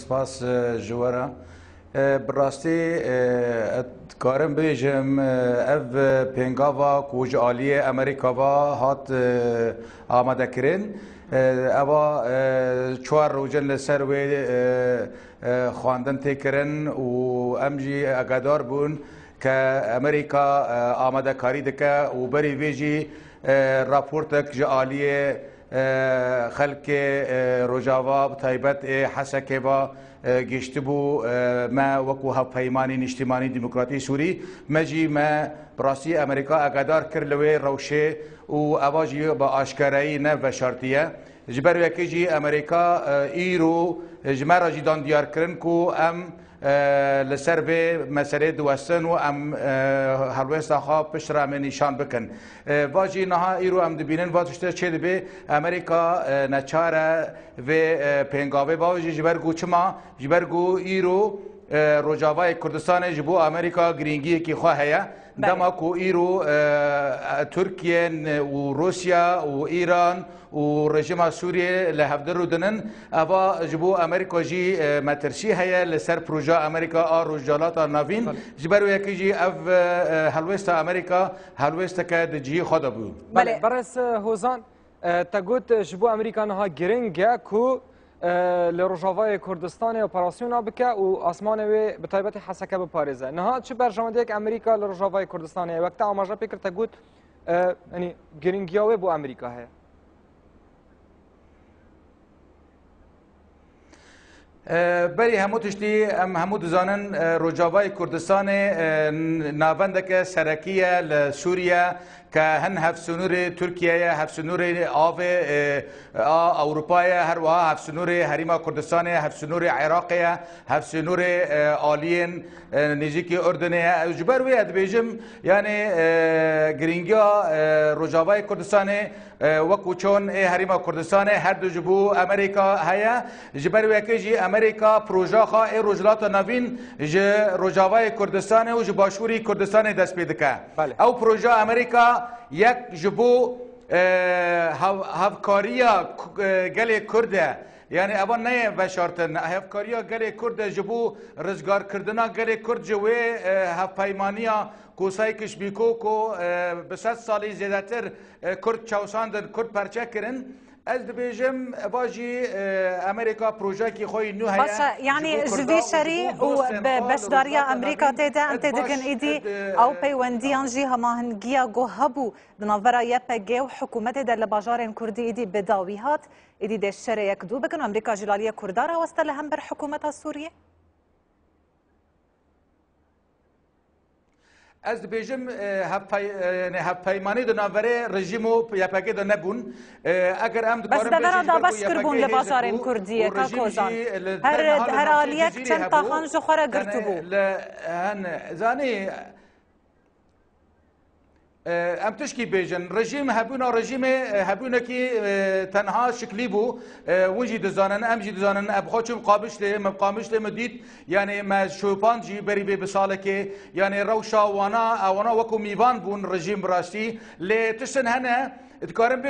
سپاس جوارا براستی کارم بیجم اف پنگاوا کوج آلی امریکا با هات آماده کرن اوا چوار روزن لسر و خواندن تکرن و امجی اگدار بون که امریکا آماده کاری دکه و بری ویجی راپورتک جالیه خلک روجاوا تایبەت حەسەکێوا گەشتبوو مە وەکو هەپەیمانی نیشتیمانی دیموکراتی سووری مەجی مە بڕاستی ئەمریکا ئەگادار کرد لەوێ ڕەوشێ و ئەواژی بە ئاشکارایی نە بەشارتیە. جبر وکی جی امریکا ایرو جمرا جی دان دیار کرن کو ام لسر به مسئله دوستن و ام هلوست خواه پشت را نشان بکن واجی نها ایرو ام دبینن واتشته چه دبی امریکا نچاره و پنگاوه واجی جبرگو چما جبرگو ایرو روجاوای کردستان جبو امریکا گرینگی کی خواه هیا دما کو ایرو ترکیه و روسیا و ایران و رژیم سوریه له هفدر ودنن اوا جبو امریکا جی مترشی هيا لسر پروژا امریکا آ رجالات ناوین جبرو یکی جی اف هلوست امریکا هلوست که دجی خدا بو بله برس هوزان تا گوت جبو امریکا نها گرینگ کو لی روژاوای کردستان اپراسیون بکه و آسمان وی به تایبت حسکه بپارزه نها چه برجامده یک امریکا لی روژاوای کردستان وقت آماجه پیکر تا گوت یعنی گرینگیاوی بو امریکا هست بری همو تشتی ام همو دزانن روجاوای کردستان ناوندک سرکیه لسوریا که هن هفسنور ترکیه هفسنور آو اروپا هر وها هفسنور حریما کردستان هفسنور عراق هفسنور آلین نزیک اردن جبر وی ادبیجم یعنی گرینگیا رجاوای کردستان وکو چون حریما کردستان هر دو جبو امریکا هيا جبر وی کجی امریکا پروژه خا رجلات نوین ج رجاوای کردستان و ج باشوری کردستان دست پیدا که او پروژه امریکا یک جبو هفکاریا گل کرده یعنی اوان نه وشارتن هفکاریا گل کرد جبو رزگار کردنا گل کرد جوی هفپیمانیا کوسای کشبیکو کو به صد سالی زیدتر کرد چوساندن کرد پرچه کرن از دبیجم باجی امریکا پروژکی خوی نو هیا باشا یعنی جدی شری و بشداریا امریکا تیدا انت دکن ایدی او پیوندیان جی هماهنگیا گو هبو دناورا یپگی و حکومت در لباجارین کردی ایدی بداوی هات ایدی دشتر یک دو بکن امریکا جلالی کردار هاوستا لهم بر حکومت سوریه؟ Ez dibêjim e, hevpeymanê di navbere rejîm û YPG de nebûn. E, eger em dikarin bêjin da bes kirbûn li bazarên Kurdiyê ka kozan. Her aliyek çend taxan ji xwe re girtibû. E, zanî ام تشکی بیژن رژیم هبونا رژیم هبونا کی تنها شکلی بو ونجی دزانن ام جی دزانن اب خوچم قابش له م قامش له مدید یعنی ما شوپان جی بری به بساله کی یعنی روشا وانا وانا وکو میوان بون رژیم راستی ل تشن هنه دکارم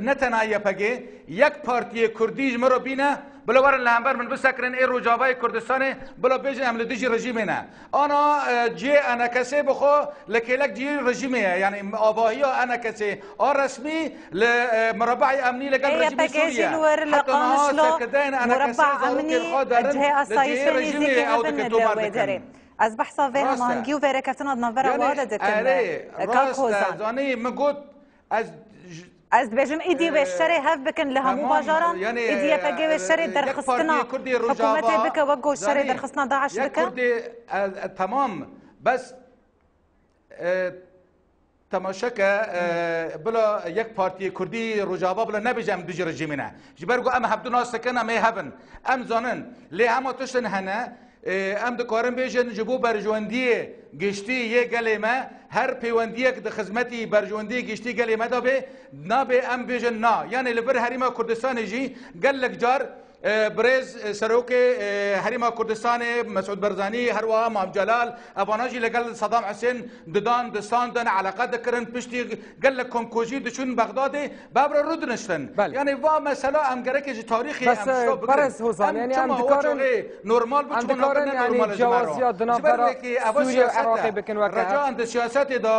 نتنایی پگه یک پارتی پارتیە کوردیش رو بینه بلو لە هەمبەر من بسکرن ئێ ڕۆژاوای کردستانه بلو بێژە ئەم لە رژیمه نه آنا جی ئەنە کەسێ بخۆ لە کێلەک جێ ڕژیمەیە یعنی ئاباهی ها کەسێ ئا ڕسمی لە مربعی ئەمنی لەگەڵ ڕژیمی سوریە سەرکردن ئەنە کەسێ زەڵکی خۆ دارن لە جێ ڕژیمێ ئەو دکە تۆمار دەکەن از بحثا وی همانگی و ویرکتنا دنبرا وارد دکن کار خوزان زانه مگود از از بێژم ئیدی وێ شەرێ هەف ایدی اه، لە اه، و شری در شەرێ حکومت حکوومەتێ و وەک شری در دەرخستنا داعش بکە اه، تەمام بەس تەماشەکە بلا یک پارتی کردی ڕۆژاوا بلا نەبیژەم دوجی ڕژیمینە ji ber ام em hebdûna ام em ê hebin em zanin lê hema tiştin ئەم دکارم بێژن ji بۆ بەرژوەندیە گشتی یە گەلێمە هەر پەیوەندیەک دە خزمەتی بەرژوەندی گشتی گەلێمەدا بێ نابێ ئەم بێژن نا یانێ لەبەر هەریمە کوردستانی ژی گەلێک جار برز سەرۆک هەریما کوردستانی مەسعود بەرزانی هەروە مامجلال ئەوانەژی لەگەل سەدام حسێن ددان دستاندن علاقە دەکردن پشتی گەل لە کۆمکۆژی دچون بەغدادێ بابرە ڕوودنشتن یعنی وا مەسەلا ئەمگەرەێکی تاریخی بەرز هۆزانانی نورمال نورمال جیاوازیات دنا عراقی بکن وەکە سیاسەتی دا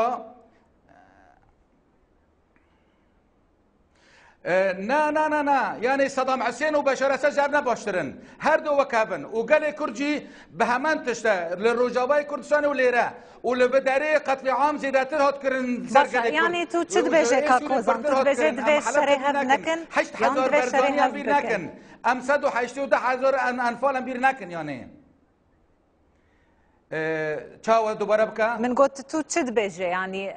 نا نا نا نا یعنی صدام حسێن و بەشەرە سەجار نەباشترن هەردوو وەکبن و گەلێک کورجی بە هەمان تشتە لە ڕۆژاوای کوردستان و لێرە و لە بەدارەیە قەتلی عام زیاتر هاتکردن ینی تو چ بێژێ کاکۆزان بیر نکن ئەم سەد و حشتی و ده حزۆر ئەنفالم بیر نکن یانێ چاو دوباره بکە من گوت تو چ یعنی ینی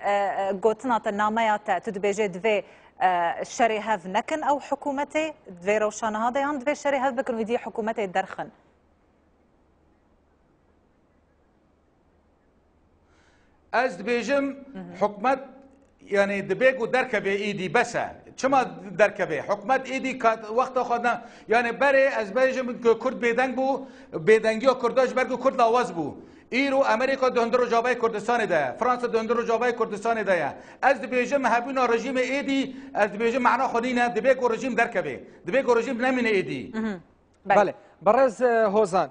گوتناتە نامەیە تە تو دبێژێ دوی شری هف نکن او حکومتی دوی روشانه ها دیان دوی شری هف بکن و دی حکومتی درخن از بیجم حکومت یعنی دبیگو درکبه ایدی بسه چما درکبه حکومت ایدی وقت خود یعنی بره از بیجم کرد بیدنگ بو بیدنگی و کرداش برگو کرد لاواز بو ئیر ئەمریکا دندر و جابای کوردستانی دایە فرانسا دندر و جابای کوردستانی دایە ئەس دبێژم هەبوونا ڕژیم ئێدی ئەس دبێژم معنا خودینە دبێ و ڕژیم دەرکەبێ دبێ و ڕژیم نامینە ئێدی بەێ بەڕێز هۆزان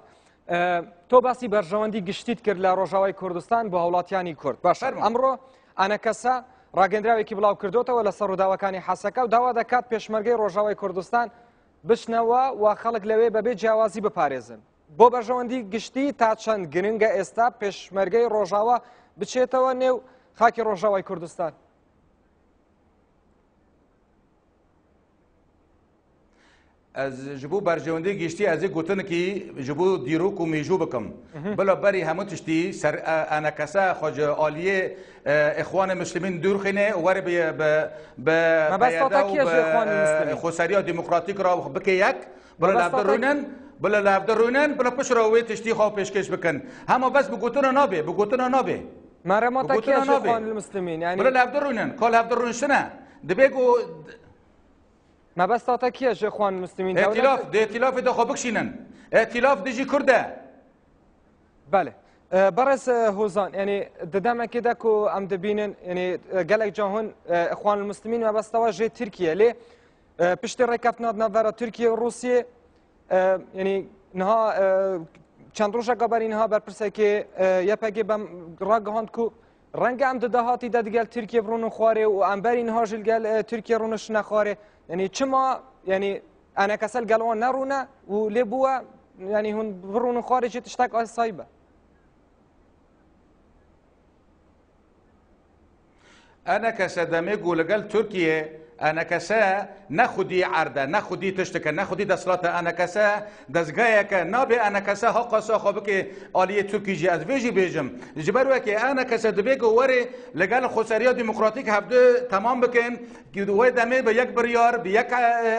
تۆ باسی بەرژەوەندی گشتیت کرد لە ڕۆژاوای کوردستان بۆ هاوڵاتیانی کورد باشەر ئەمڕۆ ئەنەکەسە ڕاگەندراوێکی بڵاو کردوتەوە لە سەر ڕووداوەکانی حەسەکە و داوا دەکات پێشمەرگەی ڕۆژاوای کوردستان بشنەوە و خەڵک لەوێ بەبێ جیاوازی بپارێزن بۆ بەژەوەندی گشتی تا چەند گرنگە ئێستا پێشمەرگەی ڕۆژاوە بچێتەوە نێو خاکی ڕۆژاوای کوردستان. ji bo berjewendê giştî ez ê gotinekî ji bo dîrok û mêjo bikim. Bila berî hemû tiştî ser enekesa xwe ji aliyê Exwanê Müslimîn dûrxîne were bi xweseriya demokratîk ra bike yek bila levde rûnin بله لهفده روینن بله پش را وی تشتی خواه پیشکش بکن همه بس بگوتنا نابه بگوتنا نابه تکیه اکیش خان المسلمین یعنی بله لهفده روینن کال لهفده روینشنه دبیگو ما بس تکیه کیش خان المسلمین ائتلاف ده ائتلاف ده خواه بکشینن ائتلاف دیجی کرده بله اه، برس هوزان اه، یعنی دادم که دکو ام دبینن یعنی قالك جهان اخوان اه، المسلمین ما بس تواجه تركيا ليه بشتركت نظر ترکیه و روسیه یعنی نها چند روزا قبل اینها برپرسه که یپگی بم را گهاند کو رنگ ام دهاتی ده دیگل ترکیه برون خواره و امبر اینها جلگل ترکیه رونش نخواره یعنی چما یعنی انا کسل گلوان نرونه و لبوا یعنی هون برون خواره چه تشتک آس سایبه انا کسدمه گولگل ترکیه ئەنەکەسە نەخودی عردە نەخودی تشتەکە نەخودی دەسڵاتە ئەنەکەسە دەستگایەکە نابێ ئەنەکەسە هەقاسە خۆ بکێ ئالیە تورکیژی ئەس بێژی بێژم جبەر وەکێ ئەنەکەسە دبێک و وەرێ لەگەل خۆسەریا دیموکراتیک هەفتێ تەمام بکەن وای دەمێ بە یەک بریار بە یەک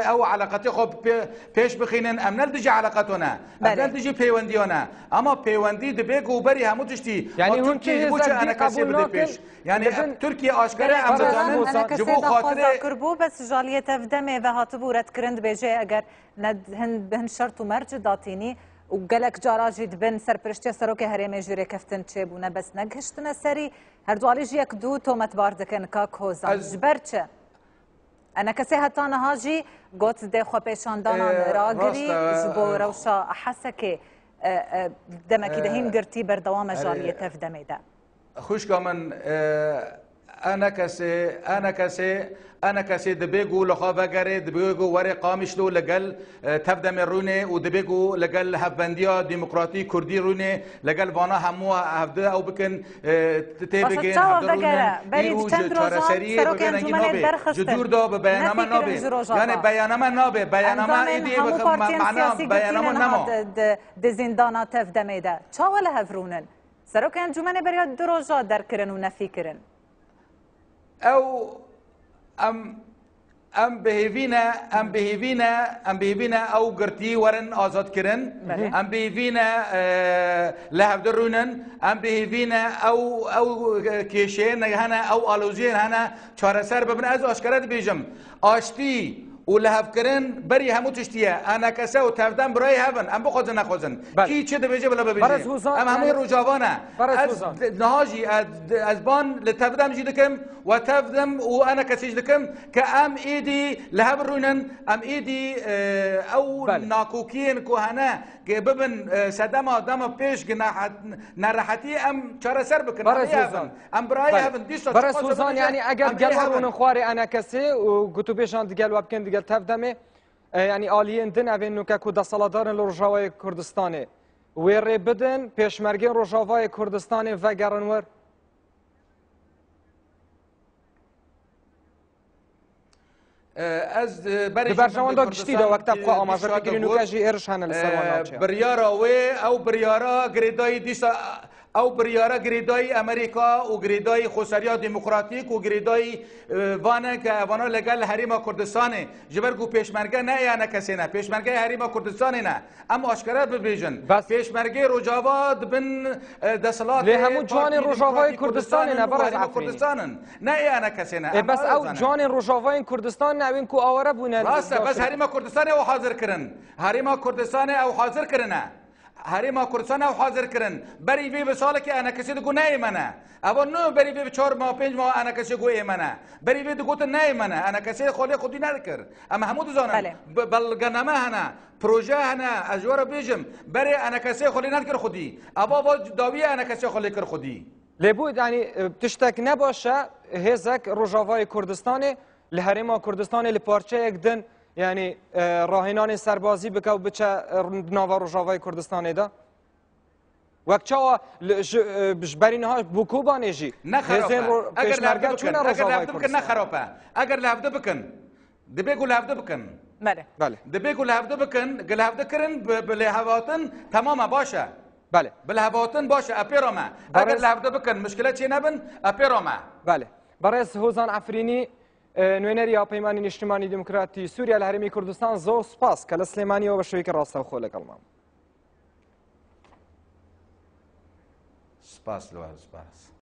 ئەو علاقەتی خۆ پێش بخینن ئەم نەر دژی علاقەتۆنە ئەل دژی پەیوەندیۆنە ئەما پەیوەندی دبێک و بەری هەموو تشتی یعنی هون ئەنەکەسێ بێ پێش یعنی تورکی ئاشکرە ئەم خاطر بس جالية تفدمي ذا هاتبو رد كرند بيجي اگر ند هند بهن شرط مرج داتيني و جالك جاراجي دبن سر پرشتيا سروكي هريمي جيري كفتن چيبو نبس نگهشتنا سري هر دواليج يك دو تومت باردكن كاك هوزا جبر چه انا كسي هتان هاجي قوت دي خو بيشاندان اه، راگري اه، اه. جبو روشا احسكي دمكي دهين گرتي بردوام جالية تفدمي ده خوش كامن انا كسي انا كسي انا كسي دبیگو لخوا گرے دبیگو ورے قامش لو لگل آه، تفد من رونه و لقل لگل هفندیا دموکراتی کردی رونه لگل وانا همو هفدا او بكن آه، تی بگین هفده رونه ایرو چاره سریه بگن انگی نابه جدور دا به بیانامه نابه یعنی بیانامه نابه بیانامه ایدی بخب معنا بیانامه نما دزیندانا ميدا چاوله هفرونن سروک انجمن بریا دروژا در کرن و نفی کرن أو أم ام بهیوینا ام بهیوینا ام بهیوینا او گرتی ورن آزاد کرن ام بهیوینا لهف درونن ام بهیوینا او او کیشه نگهنا او آلوزی هنا چاره سر ببن از آشکارت بیجم آشتی و لە بری بەری هەموو تشتیە ئاناکەسە و تاردان برای هەبن ئەم بخۆزن نەخۆزن کی چه دەبێژێ بە بە ئەم هەمووی ڕووجاوانە نهاژی ئەزبان لە تەفدامژی دکم و تفدم و کسی کەسیش دکم کە ئەم ئیدی لە هەب ڕوونن ئەم ئیدی ئەو که اه، کوهانە گێ ببن سەدەما اه، دەمە پێش ناڕەحەتی ئەم چارەسەر بکن ئەم برای هفن دیسە برای سوزان یعنی اگر گەڵ هەڕونن خوارێ ئەنە کسی و گوتوبێشان دیگەل وە بکەن دیگر تەف دەمێ ینی ئالیەن دنەبێن نوکەک و دەسەڵەدارن لە ڕژاوای کوردستانی وێ ڕێ بدن پێشمەرگین ڕۆژاوای کوردستانی ڤگەڕنوەر ez e, berjawenda giştî de wekte xwe amajer bigirin û ke jî êrişane li بریارا e, biryara او بریارا biryara girêdayî او بریاره گریدای امریکا و گریدای خوسریا دموکراتیک و گریدای وانه که وانا لگل حریم کردستان جبر گو پیشمرگه نه یا نه کسی نه پیشمرگه حریم کردستان نه اما آشکارت ببیجن بس پیشمرگه رجاوا بن دسلات له همو جان رجاوای کردستان نه برای کردستان نه یا نه کسی نه بس او جان رجاوای کردستان نه این کو آوره بونه بس بس حریم کردستان او حاضر کرن حریم کردستان او حاضر کرنه هریما کردستان او حاضر کردن بری وی به سال که انا کسی دگو نه منه او نو بری وی به چهار ماه پنج ماه انا کسی گو منه بری وی دگو نه منه انا کسی خالی خودی نکرد اما همو دزانم بلگنمه هنه پروژه هنه اجوار بیجم بری انا کسی خالی نکرد خودی او با داوی انا کسی خالی کرد خودی لبود یعنی تشتک نباشه هزک رجاوای کردستان لهریما کردستان لپارچه یک دن یعنی راهنان سربازی بکو بچه ناوا روژاوای کردستانه دا وقت چا برین ها بکو بانه جی نه خرابه اگر لفده بکن اگر لفده بکن نه خرابه اگر لفده بکن دبی گو لفده بکن بله بله دبی گو لفده بکن گلفده کرن بلهواتن تمام باشه بله بلهواتن باشه اپیرامه اگر لفده بکن مشکله چی نبن اپیرامه بله برای هوزان افرینی نوێنەری یاپەیمانی نیشتمانی دموکراتی سووریا لە هەرمی کوردستان زۆر سپاس کە لە سلێمانیەوە بە شوێککە ڕاستەوخۆ لەگەڵمان سپاس لەوان سپاس.